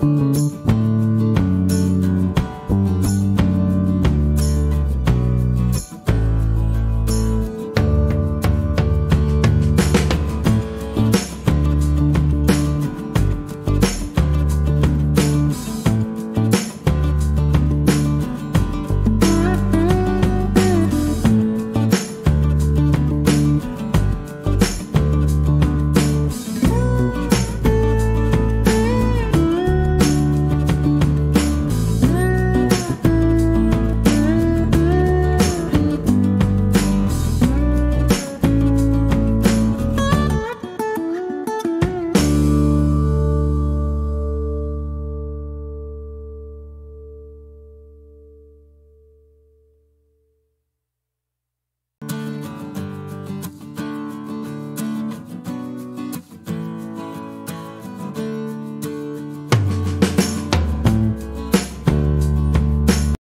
Música